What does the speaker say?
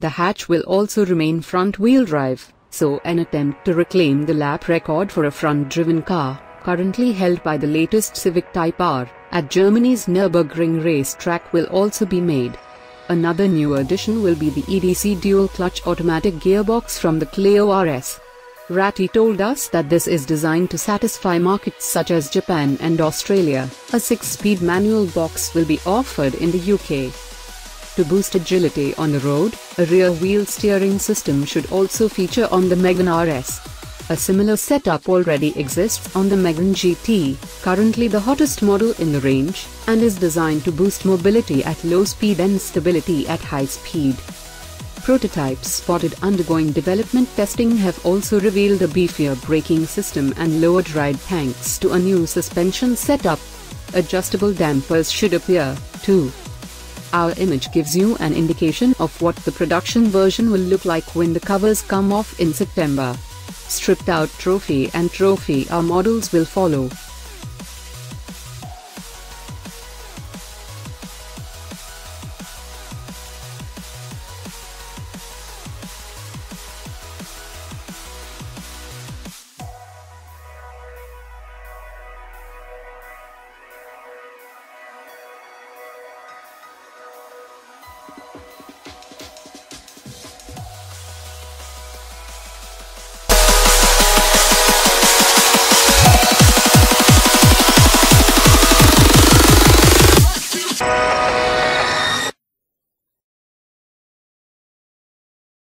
The hatch will also remain front-wheel drive, so an attempt to reclaim the lap record for a front-driven car, currently held by the latest Civic Type R, at Germany's Nürburgring racetrack will also be made. Another new addition will be the EDC dual-clutch automatic gearbox from the Clio RS. Ratti told us that this is designed to satisfy markets such as Japan and Australia. A 6-speed manual box will be offered in the UK. To boost agility on the road, a rear-wheel steering system should also feature on the Megane RS. A similar setup already exists on the Megane GT, currently the hottest model in the range, and is designed to boost mobility at low speed and stability at high speed. Prototypes spotted undergoing development testing have also revealed a beefier braking system and lowered ride thanks to a new suspension setup. Adjustable dampers should appear, too. Our image gives you an indication of what the production version will look like when the covers come off in September. Stripped out Trophy and Trophy R models will follow.